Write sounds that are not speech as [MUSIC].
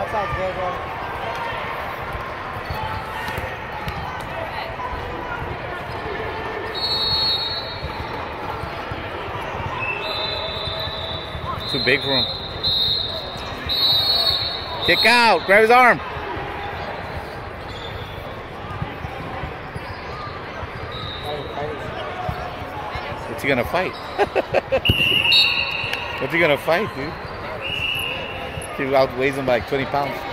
Outside's good, bro. Too big for him. Kick out. Grab his arm. What's he gonna fight? [LAUGHS] What's he gonna fight, dude? He outweighs him by like 20 pounds.